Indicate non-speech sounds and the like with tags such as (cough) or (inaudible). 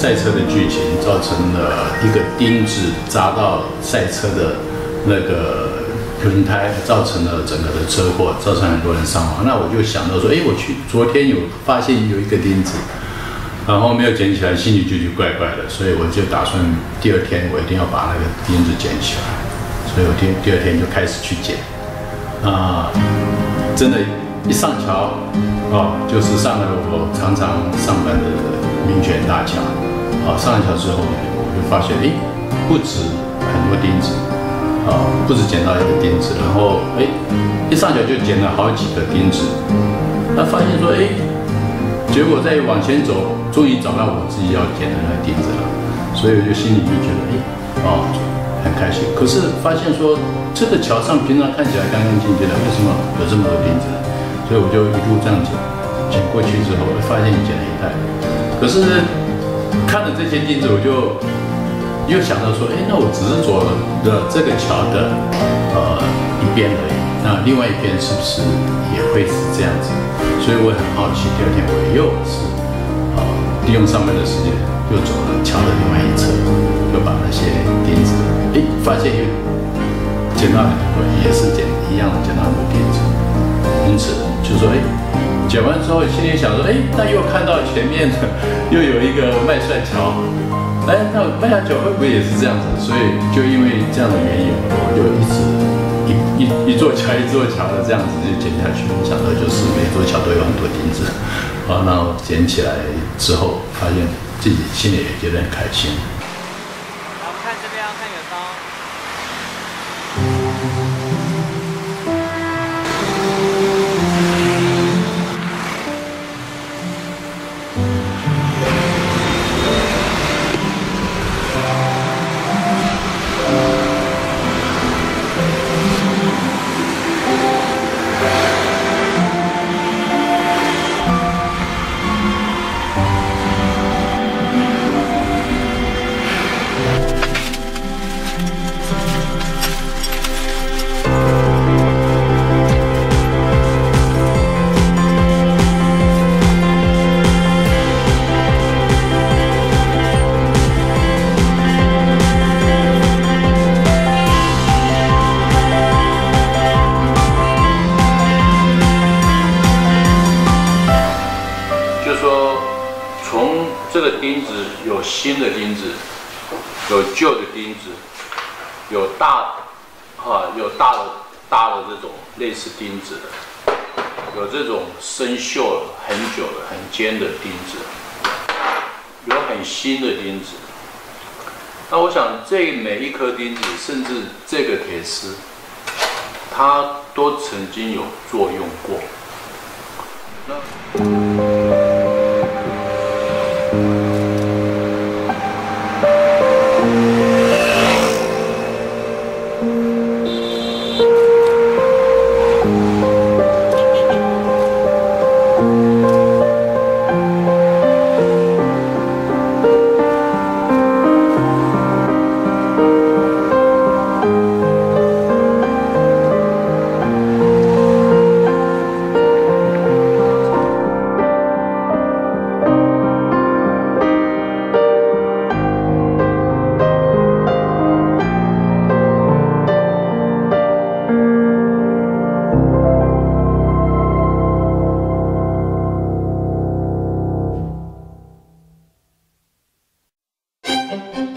赛车的剧情，造成了一个钉子扎到赛车的那个轮胎，造成了整个的车祸，造成很多人伤亡。那我就想到说，哎，我去昨天有发现有一个钉子，然后没有捡起来，心里就就怪怪的，所以我就打算第二天我一定要把那个钉子捡起来。所以我第第二天就开始去捡，啊，真的，一上桥，哦，就是上了我常常上班的民权大桥，啊，上了桥之后呢，我就发现，哎，不止很多钉子，啊，不止捡到一个钉子，然后，哎，一上桥就捡了好几个钉子，那发现说，哎，结果再往前走，终于找到我自己要捡的那个钉子了，所以我就心里就觉得，哎，啊。很开心，可是发现说这个桥上平常看起来干干净净的，为什么有这么多钉子？所以我就一路这样子捡过去之后，发现捡了一袋。可是看了这些钉子，我就又想到说，哎，那我只是走了这个桥的呃一边而已，那另外一边是不是也会是这样子？所以我很好奇，第二天我又是啊利用上班的时间，又走了桥的另外一侧，就把那些钉子。哎，发现又捡到很多，也是捡一样的捡到很多钉子，因此就说，哎，捡完之后心里想说，哎，那又看到前面的又有一个麦帅桥，哎，那麦帅桥会不会也是这样子？所以就因为这样的原因，我就一直一一 (laughs) 一座桥一座桥的这样子就剪下去，想到就是每座桥都有很多钉子，好，然后捡起来之后，发现自己心里也觉得很开心。这个钉子有新的钉子，有旧的钉子，有大，哈，有大的大的这种类似钉子的，有这种生锈了很久的很尖的钉子，有很新的钉子。那我想，这每一颗钉子，甚至这个铁丝，它都曾经有作用过。Música